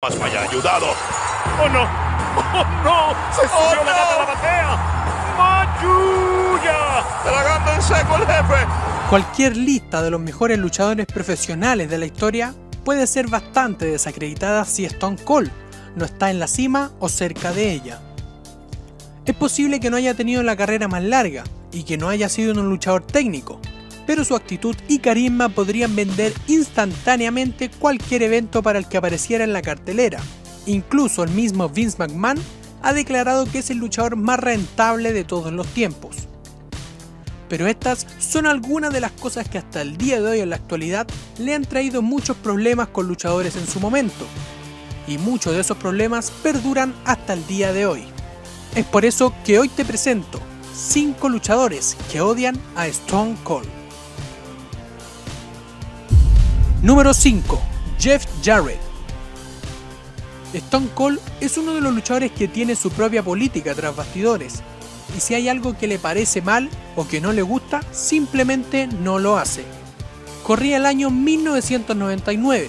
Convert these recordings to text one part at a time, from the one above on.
Más vaya ayudado. ¡Oh no! ¡Oh no! ¡Se ¡Oh, subió la no! gata a la batea! ¡Mayuya! Tragando en seco el jefe. Cualquier lista de los mejores luchadores profesionales de la historia puede ser bastante desacreditada si Stone Cold no está en la cima o cerca de ella. Es posible que no haya tenido la carrera más larga y que no haya sido un luchador técnico, pero su actitud y carisma podrían vender instantáneamente cualquier evento para el que apareciera en la cartelera. Incluso el mismo Vince McMahon ha declarado que es el luchador más rentable de todos los tiempos. Pero estas son algunas de las cosas que hasta el día de hoy en la actualidad le han traído muchos problemas con luchadores en su momento. Y muchos de esos problemas perduran hasta el día de hoy. Es por eso que hoy te presento 5 luchadores que odian a Stone Cold. Número 5. Jeff Jarrett. Stone Cold es uno de los luchadores que tiene su propia política tras bastidores, y si hay algo que le parece mal o que no le gusta, simplemente no lo hace. Corría el año 1999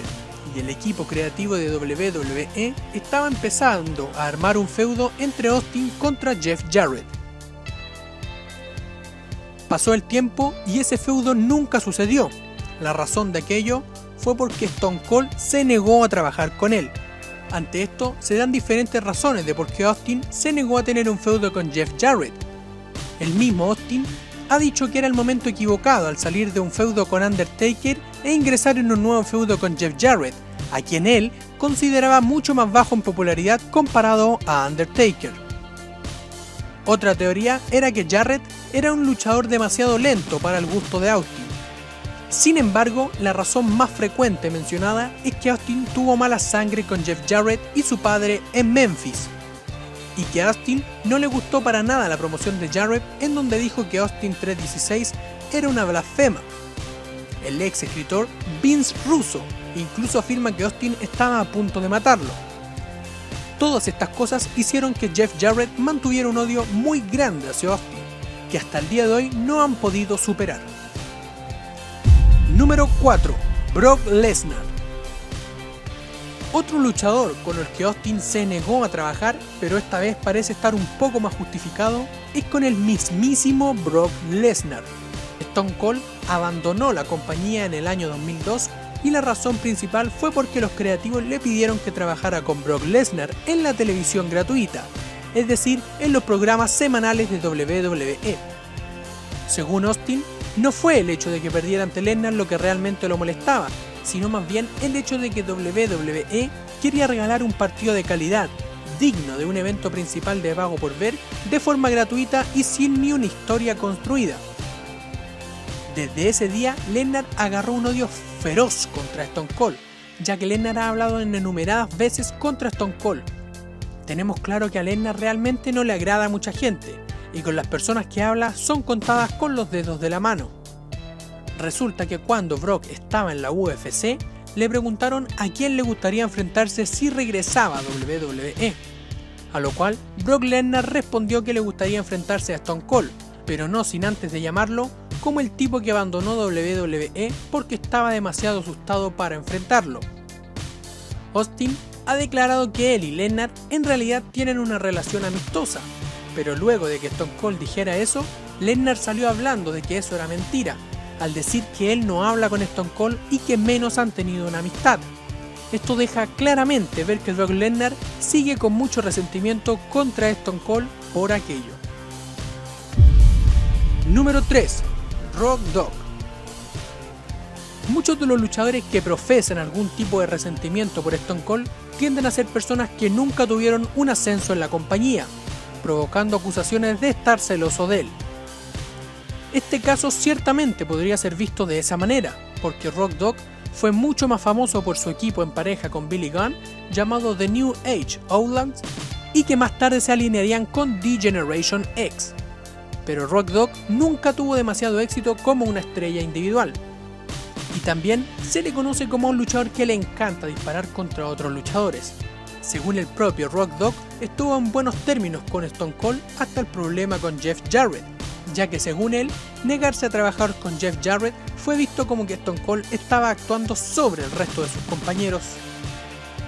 y el equipo creativo de WWE estaba empezando a armar un feudo entre Austin contra Jeff Jarrett. Pasó el tiempo y ese feudo nunca sucedió. La razón de aquello fue porque Stone Cold se negó a trabajar con él. Ante esto se dan diferentes razones de por qué Austin se negó a tener un feudo con Jeff Jarrett. El mismo Austin ha dicho que era el momento equivocado al salir de un feudo con Undertaker e ingresar en un nuevo feudo con Jeff Jarrett, a quien él consideraba mucho más bajo en popularidad comparado a Undertaker. Otra teoría era que Jarrett era un luchador demasiado lento para el gusto de Austin. Sin embargo, la razón más frecuente mencionada es que Austin tuvo mala sangre con Jeff Jarrett y su padre en Memphis, y que a Austin no le gustó para nada la promoción de Jarrett en donde dijo que Austin 316 era una blasfema. El ex escritor Vince Russo incluso afirma que Austin estaba a punto de matarlo. Todas estas cosas hicieron que Jeff Jarrett mantuviera un odio muy grande hacia Austin, que hasta el día de hoy no han podido superar. Número 4. Brock Lesnar. Otro luchador con el que Austin se negó a trabajar, pero esta vez parece estar un poco más justificado, es con el mismísimo Brock Lesnar. Stone Cold abandonó la compañía en el año 2002 y la razón principal fue porque los creativos le pidieron que trabajara con Brock Lesnar en la televisión gratuita, es decir, en los programas semanales de WWE. Según Austin, no fue el hecho de que perdiera ante Lesnar lo que realmente lo molestaba, sino más bien el hecho de que WWE quería regalar un partido de calidad, digno de un evento principal de pago por ver, de forma gratuita y sin ni una historia construida. Desde ese día, Lesnar agarró un odio feroz contra Stone Cold, ya que Lesnar ha hablado en enumeradas veces contra Stone Cold. Tenemos claro que a Lesnar realmente no le agrada a mucha gente, y con las personas que habla son contadas con los dedos de la mano. Resulta que cuando Brock estaba en la UFC, le preguntaron a quién le gustaría enfrentarse si regresaba a WWE. A lo cual Brock Lesnar respondió que le gustaría enfrentarse a Stone Cold, pero no sin antes de llamarlo como el tipo que abandonó WWE porque estaba demasiado asustado para enfrentarlo. Austin ha declarado que él y Lesnar en realidad tienen una relación amistosa, pero luego de que Stone Cold dijera eso, Lesnar salió hablando de que eso era mentira, al decir que él no habla con Stone Cold y que menos han tenido una amistad. Esto deja claramente ver que Brock Lesnar sigue con mucho resentimiento contra Stone Cold por aquello. Número 3. Rock Dog. Muchos de los luchadores que profesan algún tipo de resentimiento por Stone Cold tienden a ser personas que nunca tuvieron un ascenso en la compañía, provocando acusaciones de estar celoso de él. Este caso ciertamente podría ser visto de esa manera, porque Rock Dog fue mucho más famoso por su equipo en pareja con Billy Gunn, llamado The New Age Outlands, y que más tarde se alinearían con The Generation X. Pero Rock Dog nunca tuvo demasiado éxito como una estrella individual. Y también se le conoce como un luchador que le encanta disparar contra otros luchadores. Según el propio Rock Dog, estuvo en buenos términos con Stone Cold hasta el problema con Jeff Jarrett, ya que según él, negarse a trabajar con Jeff Jarrett fue visto como que Stone Cold estaba actuando sobre el resto de sus compañeros.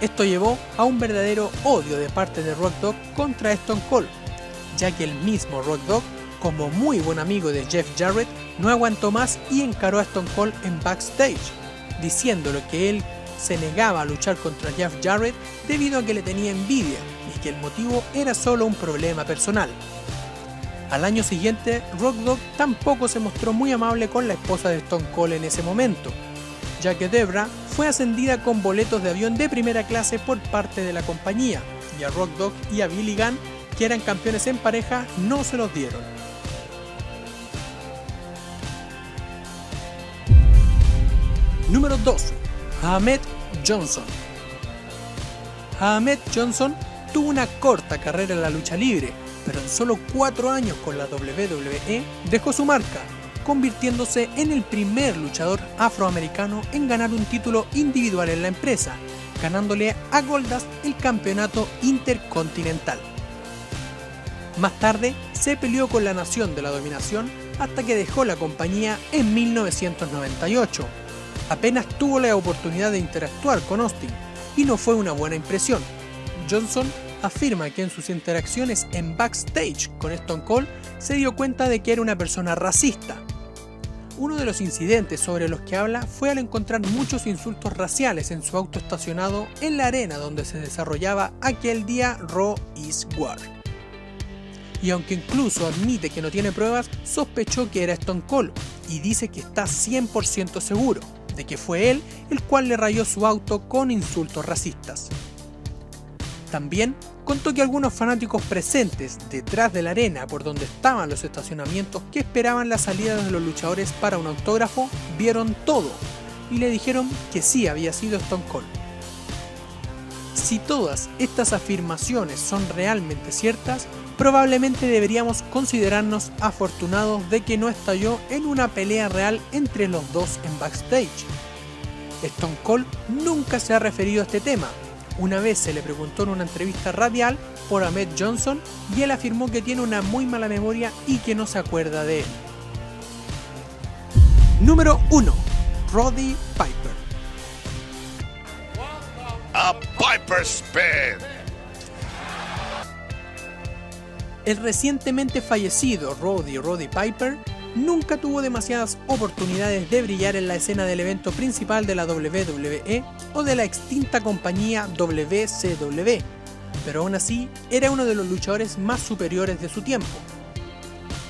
Esto llevó a un verdadero odio de parte de Rock Dog contra Stone Cold, ya que el mismo Rock Dog, como muy buen amigo de Jeff Jarrett, no aguantó más y encaró a Stone Cold en backstage, diciéndole que él se negaba a luchar contra Jeff Jarrett debido a que le tenía envidia y que el motivo era solo un problema personal. Al año siguiente, Rock Dog tampoco se mostró muy amable con la esposa de Stone Cold en ese momento, ya que Debra fue ascendida con boletos de avión de primera clase por parte de la compañía, y a Rock Dog y a Billy Gunn, que eran campeones en pareja, no se los dieron. Número 2. Ahmed Johnson. Ahmed Johnson tuvo una corta carrera en la lucha libre, pero en solo 4 años con la WWE dejó su marca, convirtiéndose en el primer luchador afroamericano en ganar un título individual en la empresa, ganándole a Goldust el campeonato intercontinental. Más tarde se peleó con la Nación de la Dominación hasta que dejó la compañía en 1998. Apenas tuvo la oportunidad de interactuar con Austin y no fue una buena impresión. Johnson afirma que en sus interacciones en backstage con Stone Cold se dio cuenta de que era una persona racista. Uno de los incidentes sobre los que habla fue al encontrar muchos insultos raciales en su auto estacionado en la arena donde se desarrollaba aquel día Raw is War. Y aunque incluso admite que no tiene pruebas, sospechó que era Stone Cold y dice que está 100% seguro de que fue él el cual le rayó su auto con insultos racistas. También contó que algunos fanáticos presentes detrás de la arena por donde estaban los estacionamientos que esperaban la salida de los luchadores para un autógrafo vieron todo y le dijeron que sí había sido Stone Cold. Si todas estas afirmaciones son realmente ciertas, probablemente deberíamos considerarnos afortunados de que no estalló en una pelea real entre los dos en backstage. Stone Cold nunca se ha referido a este tema, una vez se le preguntó en una entrevista radial por Ahmed Johnson y él afirmó que tiene una muy mala memoria y que no se acuerda de él. Número 1. Roddy Piper. El recientemente fallecido Roddy Roddy Piper nunca tuvo demasiadas oportunidades de brillar en la escena del evento principal de la WWE o de la extinta compañía WCW, pero aún así era uno de los luchadores más superiores de su tiempo.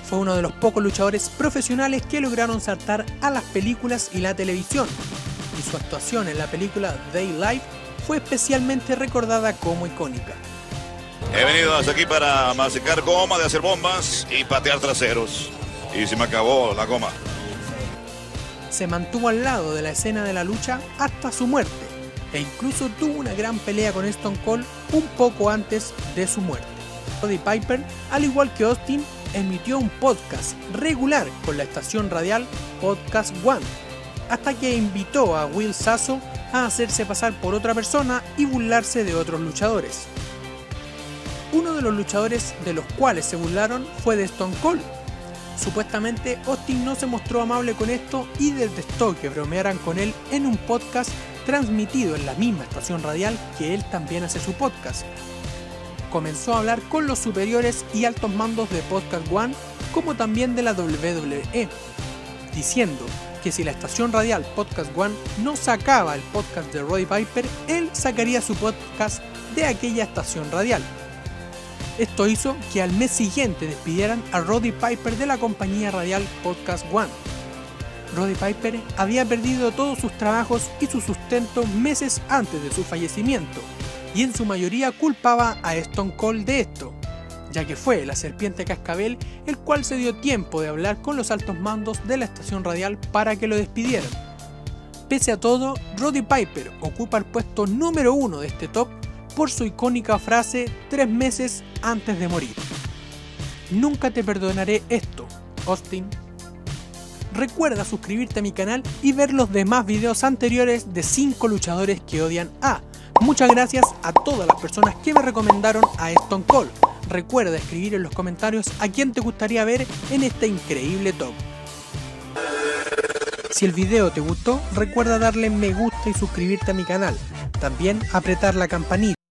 Fue uno de los pocos luchadores profesionales que lograron saltar a las películas y la televisión, y su actuación en la película Day Life fue especialmente recordada como icónica. He venido hasta aquí para masticar goma de hacer bombas y patear traseros y se me acabó la goma. Se mantuvo al lado de la escena de la lucha hasta su muerte e incluso tuvo una gran pelea con Stone Cold un poco antes de su muerte. Roddy Piper, al igual que Austin, emitió un podcast regular con la estación radial Podcast One, hasta que invitó a Will Sasso a hacerse pasar por otra persona y burlarse de otros luchadores. Uno de los luchadores de los cuales se burlaron fue de Stone Cold, Supuestamente Austin no se mostró amable con esto y detestó que bromearan con él en un podcast transmitido en la misma estación radial que él también hace su podcast. Comenzó a hablar con los superiores y altos mandos de Podcast One como también de la WWE, diciendo que si la estación radial Podcast One no sacaba el podcast de Roddy Piper, él sacaría su podcast de aquella estación radial. Esto hizo que al mes siguiente despidieran a Roddy Piper de la compañía radial Podcast One. Roddy Piper había perdido todos sus trabajos y su sustento meses antes de su fallecimiento, y en su mayoría culpaba a Stone Cold de esto, ya que fue la serpiente cascabel el cual se dio tiempo de hablar con los altos mandos de la estación radial para que lo despidieran. Pese a todo, Roddy Piper ocupa el puesto número uno de este top por su icónica frase tres meses antes de morir. Nunca te perdonaré esto, Austin. Recuerda suscribirte a mi canal y ver los demás videos anteriores de 5 luchadores que odian a. Muchas gracias a todas las personas que me recomendaron a Stone Cold. Recuerda escribir en los comentarios a quién te gustaría ver en este increíble top. Si el video te gustó, recuerda darle me gusta y suscribirte a mi canal también apretar la campanita